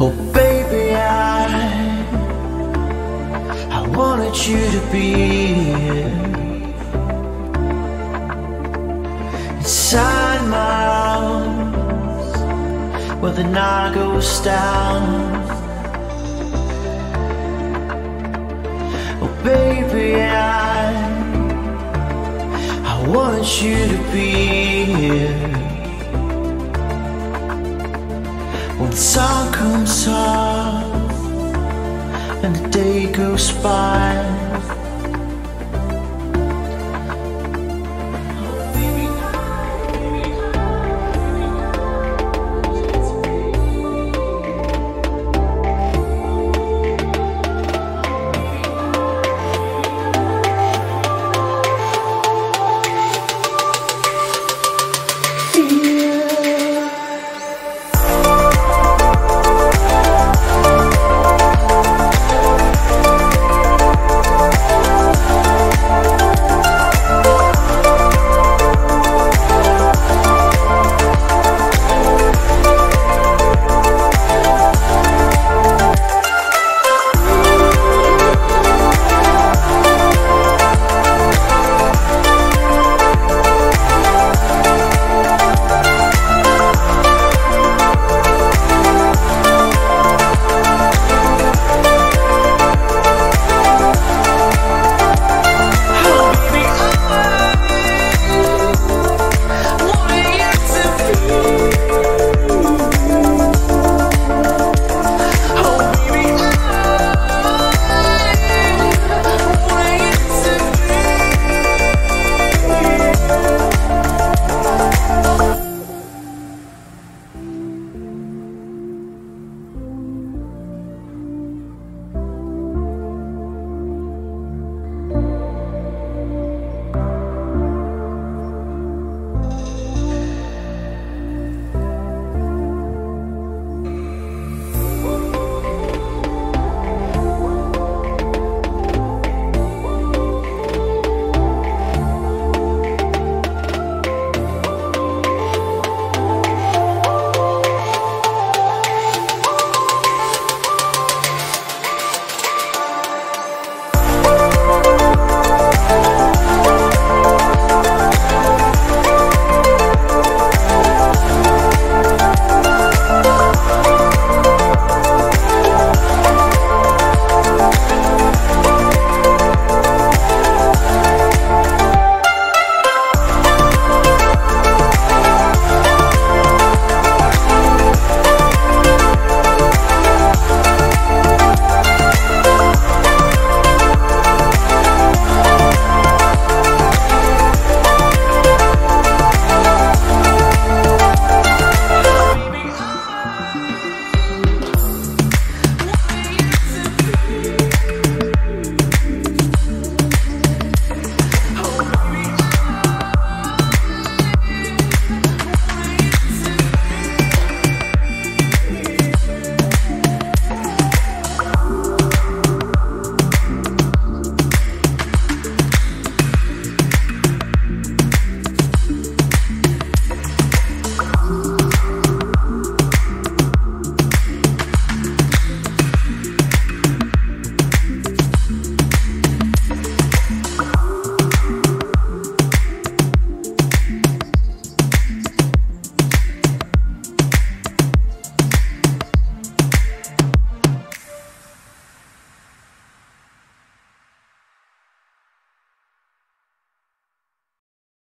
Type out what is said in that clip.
Oh baby, I I wanted you to be Inside my arms Where the night goes down. Oh baby, I I want you to be here When the sun comes up and the day goes by